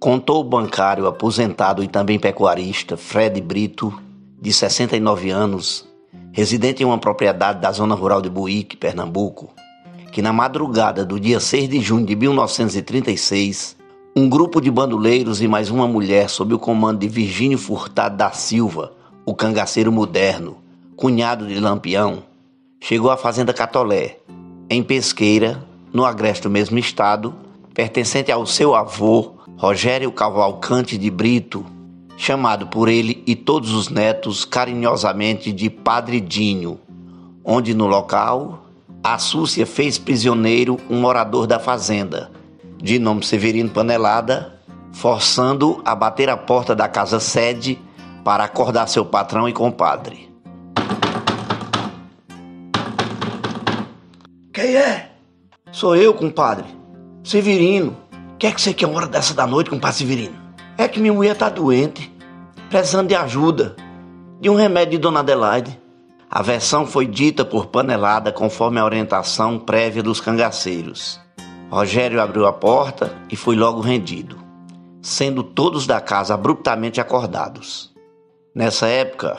Contou o bancário aposentado e também pecuarista Fred Brito, de 69 anos, residente em uma propriedade da zona rural de Buíque, Pernambuco, que na madrugada do dia 6 de junho de 1936, um grupo de bandoleiros e mais uma mulher sob o comando de Virgínio Furtado da Silva, o cangaceiro moderno, cunhado de Lampião, chegou à fazenda Catolé, em Pesqueira, no agreste do mesmo estado, pertencente ao seu avô, Rogério Cavalcante de Brito, chamado por ele e todos os netos carinhosamente de Padre Dinho, onde no local a Súcia fez prisioneiro um morador da fazenda, de nome Severino Panelada, forçando a bater a porta da casa sede para acordar seu patrão e compadre. Quem é? Sou eu, compadre. Severino. O que é que você quer uma hora dessa da noite, compadre Severino? É que minha mulher tá doente, precisando de ajuda, de um remédio de Dona Adelaide. A versão foi dita por Panelada conforme a orientação prévia dos cangaceiros. Rogério abriu a porta e foi logo rendido, sendo todos da casa abruptamente acordados. Nessa época,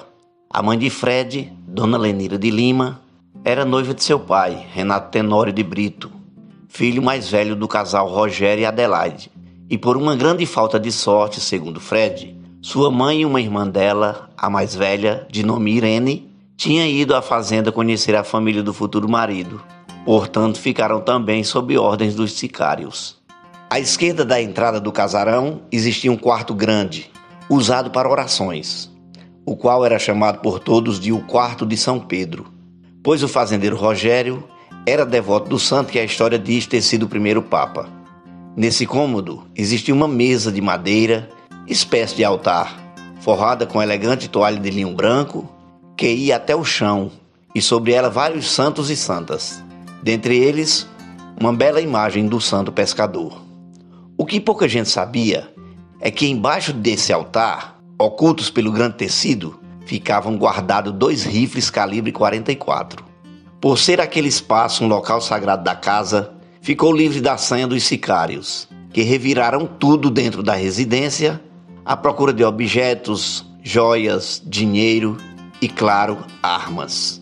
a mãe de Fred, Dona Lenira de Lima, era noiva de seu pai, Renato Tenório de Brito, filho mais velho do casal Rogério e Adelaide. E por uma grande falta de sorte, segundo Fred, sua mãe e uma irmã dela, a mais velha, de nome Irene, tinha ido à fazenda conhecer a família do futuro marido. Portanto, ficaram também sob ordens dos sicários. À esquerda da entrada do casarão existia um quarto grande, usado para orações, o qual era chamado por todos de o quarto de São Pedro, pois o fazendeiro Rogério era devoto do santo que a história diz ter sido o primeiro papa. Nesse cômodo existia uma mesa de madeira, espécie de altar, forrada com elegante toalha de linho branco que ia até o chão, e sobre ela vários santos e santas, dentre eles uma bela imagem do santo pescador. O que pouca gente sabia é que embaixo desse altar, ocultos pelo grande tecido, ficavam guardados dois rifles calibre 44. Por ser aquele espaço um local sagrado da casa, ficou livre da sanha dos sicários, que reviraram tudo dentro da residência à procura de objetos, joias, dinheiro e, claro, armas.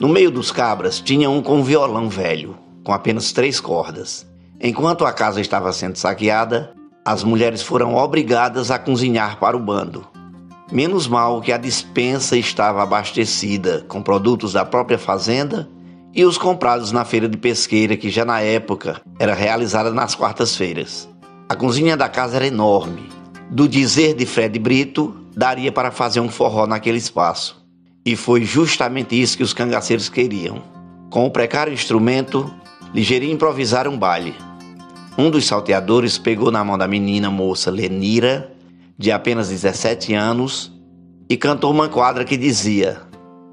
No meio dos cabras tinha um com violão velho, com apenas três cordas. Enquanto a casa estava sendo saqueada, as mulheres foram obrigadas a cozinhar para o bando. Menos mal que a dispensa estava abastecida com produtos da própria fazenda e os comprados na feira de pesqueira, que já na época era realizada nas quartas-feiras. A cozinha da casa era enorme. Do dizer de Fred Brito, daria para fazer um forró naquele espaço. E foi justamente isso que os cangaceiros queriam. Com o precário instrumento, ligeirinho improvisaram um baile. Um dos salteadores pegou na mão da menina moça Lenira, de apenas 17 anos, e cantou uma quadra que dizia: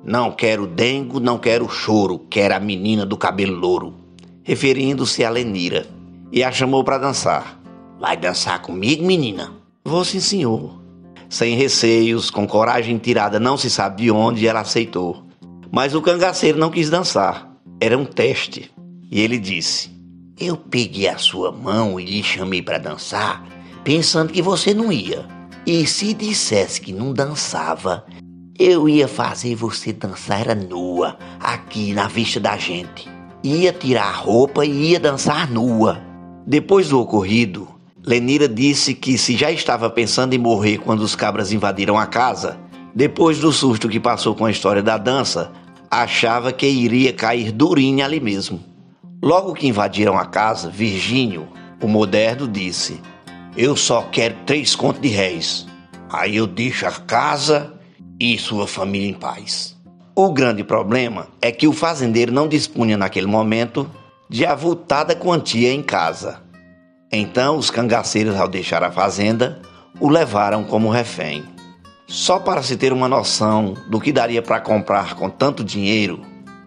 Não quero dengo, não quero choro, quero a menina do cabelo louro, referindo-se a Lenira, e a chamou para dançar. Vai dançar comigo, menina? Vou sim, senhor. Sem receios, com coragem tirada não se sabe de onde, ela aceitou. Mas o cangaceiro não quis dançar. Era um teste. E ele disse: Eu peguei a sua mão e lhe chamei para dançar, pensando que você não ia. E se dissesse que não dançava, eu ia fazer você dançar era nua, aqui na vista da gente. Ia tirar a roupa e ia dançar nua. Depois do ocorrido, Lenira disse que se já estava pensando em morrer quando os cabras invadiram a casa, depois do susto que passou com a história da dança, achava que iria cair durinha ali mesmo. Logo que invadiram a casa, Virgínio, o moderno, disse: Eu só quero três contos de réis. Aí eu deixo a casa e sua família em paz. O grande problema é que o fazendeiro não dispunha naquele momento de avultada quantia em casa. Então os cangaceiros, ao deixar a fazenda, o levaram como refém. Só para se ter uma noção do que daria para comprar com tanto dinheiro,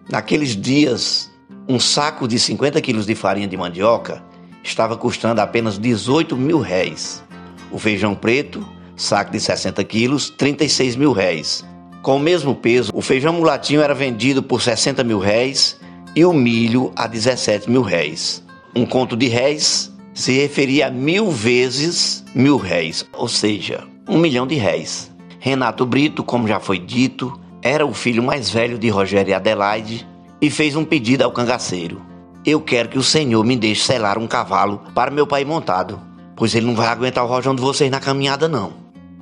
naqueles dias, um saco de 50 quilos de farinha de mandioca estava custando apenas 18 mil réis. O feijão preto saco de 60 quilos, 36 mil réis. Com o mesmo peso, o feijão mulatinho era vendido por 60 mil réis e o milho a 17 mil réis. Um conto de réis se referia a mil vezes mil réis, ou seja, um milhão de réis. Renato Brito, como já foi dito, era o filho mais velho de Rogério e Adelaide e fez um pedido ao cangaceiro. Eu quero que o senhor me deixe selar um cavalo para meu pai montado, pois ele não vai aguentar o rojão de vocês na caminhada, não.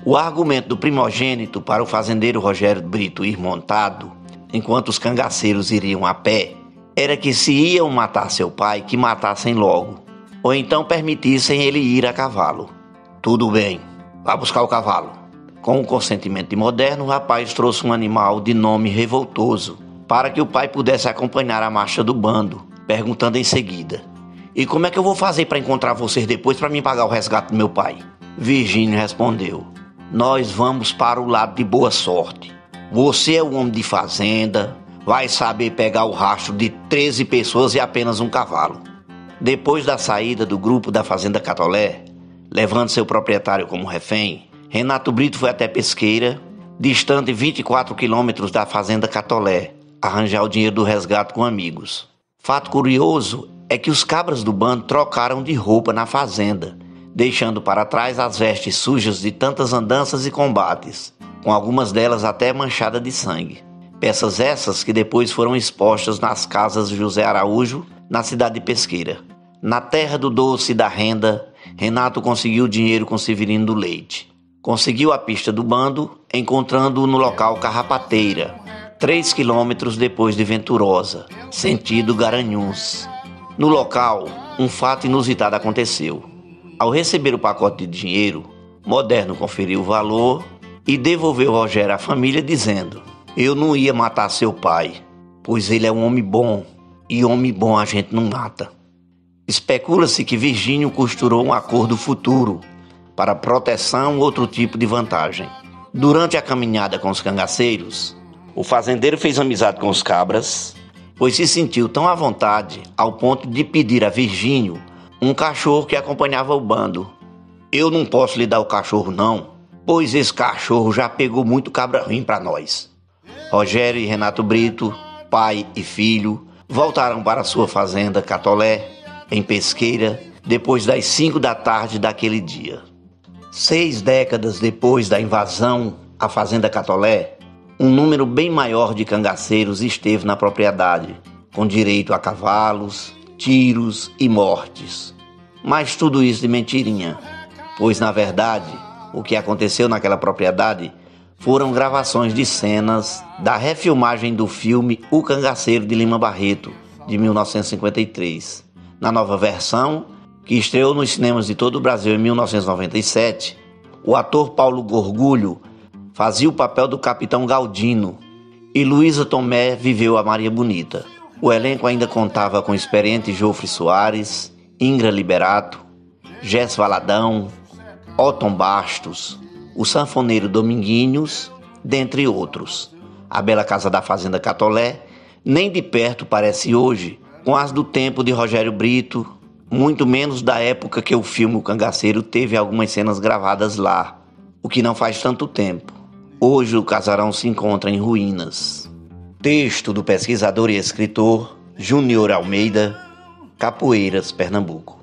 O argumento do primogênito para o fazendeiro Rogério Brito ir montado, enquanto os cangaceiros iriam a pé, era que se iam matar seu pai, que matassem logo, ou então permitissem ele ir a cavalo. Tudo bem, vá buscar o cavalo. Com o consentimento de moderno, o rapaz trouxe um animal de nome revoltoso, para que o pai pudesse acompanhar a marcha do bando, perguntando em seguida: E como é que eu vou fazer para encontrar vocês depois para me pagar o resgate do meu pai? Virgínio respondeu: Nós vamos para o lado de boa sorte. Você é um homem de fazenda, vai saber pegar o rastro de 13 pessoas e apenas um cavalo. Depois da saída do grupo da Fazenda Catolé, levando seu proprietário como refém, Renato Brito foi até Pesqueira, distante 24 quilômetros da Fazenda Catolé, arranjar o dinheiro do resgate com amigos. Fato curioso é que os cabras do bando trocaram de roupa na fazenda, deixando para trás as vestes sujas de tantas andanças e combates, com algumas delas até manchadas de sangue. Peças essas que depois foram expostas nas casas de José Araújo, na cidade de Pesqueira. Na terra do doce e da renda, Renato conseguiu dinheiro com Severino do Leite. Conseguiu a pista do bando, encontrando-o no local Carrapateira, três quilômetros depois de Venturosa, sentido Garanhuns. No local, um fato inusitado aconteceu. Ao receber o pacote de dinheiro, Moderno conferiu o valor e devolveu Rogério à família, dizendo: Eu não ia matar seu pai, pois ele é um homem bom e homem bom a gente não mata. Especula-se que Virgínio costurou um acordo futuro para proteção ou outro tipo de vantagem. Durante a caminhada com os cangaceiros, o fazendeiro fez amizade com os cabras, pois se sentiu tão à vontade ao ponto de pedir a Virgínio um cachorro que acompanhava o bando. Eu não posso lhe dar o cachorro, não, pois esse cachorro já pegou muito cabra ruim para nós. Rogério e Renato Brito, pai e filho, voltaram para sua fazenda Catolé, em Pesqueira, depois das cinco da tarde daquele dia. Seis décadas depois da invasão à fazenda Catolé, um número bem maior de cangaceiros esteve na propriedade, com direito a cavalos, tiros e mortes. Mas tudo isso de mentirinha, pois na verdade o que aconteceu naquela propriedade foram gravações de cenas da refilmagem do filme O Cangaceiro de Lima Barreto, de 1953. Na nova versão, que estreou nos cinemas de todo o Brasil em 1997, o ator Paulo Gorgulho fazia o papel do capitão Galdino e Luísa Tomé viveu a Maria Bonita. O elenco ainda contava com o experiente Jofre Soares, Ingra Liberato, Jess Valadão, Otton Bastos, o sanfoneiro Dominguinhos, dentre outros. A bela casa da Fazenda Catolé nem de perto parece hoje com as do tempo de Rogério Brito, muito menos da época que o filme O Cangaceiro teve algumas cenas gravadas lá, o que não faz tanto tempo. Hoje o casarão se encontra em ruínas. Texto do pesquisador e escritor Júnior Almeida, Capoeiras, Pernambuco.